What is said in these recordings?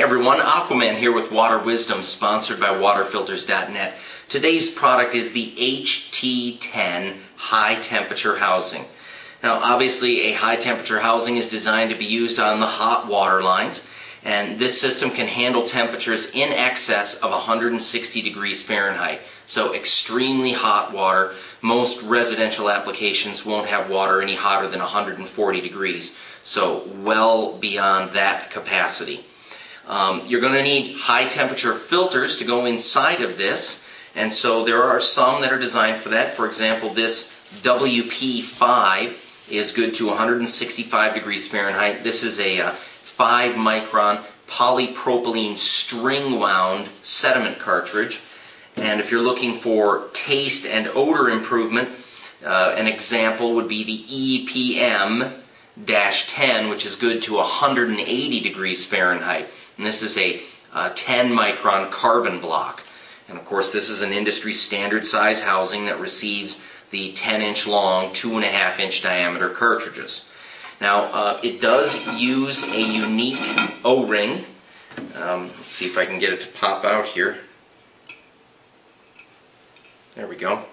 Hey everyone, Aquaman here with Water Wisdom, sponsored by waterfilters.net. Today's product is the HT10 high temperature housing. Now obviously a high temperature housing is designed to be used on the hot water lines and this system can handle temperatures in excess of 160 degrees Fahrenheit. So extremely hot water. Most residential applications won't have water any hotter than 140 degrees. So well beyond that capacity. Um, you're going to need high temperature filters to go inside of this. And so there are some that are designed for that. For example, this WP5 is good to 165 degrees Fahrenheit. This is a uh, 5 micron polypropylene string wound sediment cartridge. And if you're looking for taste and odor improvement, uh, an example would be the EPM-10, which is good to 180 degrees Fahrenheit. And this is a uh, 10 micron carbon block. And of course, this is an industry standard size housing that receives the 10 inch long, 2.5 inch diameter cartridges. Now, uh, it does use a unique O ring. Um, let's see if I can get it to pop out here. There we go.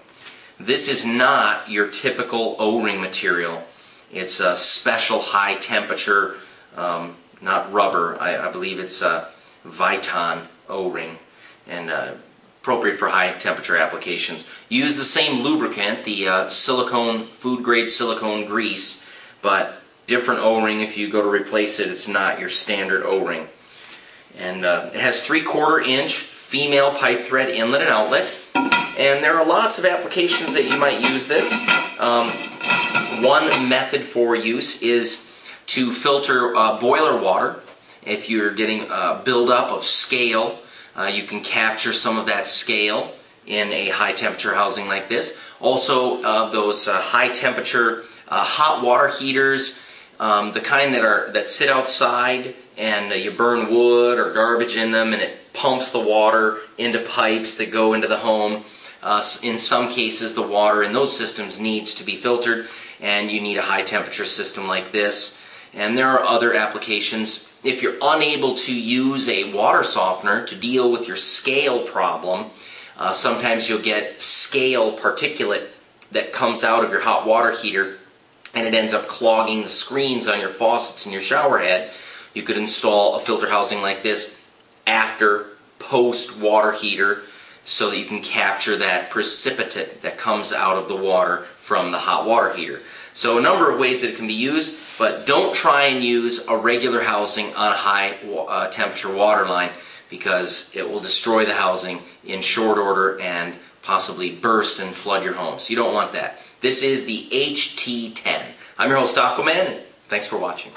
This is not your typical O ring material. It's a special high temperature um, not rubber. I, I believe it's a Viton O-ring and uh, appropriate for high temperature applications. Use the same lubricant, the uh, silicone, food grade silicone grease, but different O-ring if you go to replace it. It's not your standard O-ring. And uh, it has three quarter inch female pipe thread inlet and outlet. And there are lots of applications that you might use this. Um, one method for use is to filter uh, boiler water. If you're getting a buildup of scale, uh, you can capture some of that scale in a high temperature housing like this. Also, uh, those uh, high temperature uh, hot water heaters, um, the kind that are that sit outside and uh, you burn wood or garbage in them, and it pumps the water into pipes that go into the home. in some cases, the water in those systems needs to be filtered, and you need a high temperature system like this. And there are other applications. If you're unable to use a water softener to deal with your scale problem, uh, sometimes you'll get scale particulate that comes out of your hot water heater and it ends up clogging the screens on your faucets and your shower head. You could install a filter housing like this after post water heater so that you can capture that precipitate that comes out of the water from the hot water heater. So a number of ways that it can be used, but don't try and use a regular housing on a high uh, temperature water line because it will destroy the housing in short order and possibly burst and flood your home. So you don't want that. This is the HT10. I'm your host Aquaman, and thanks for watching.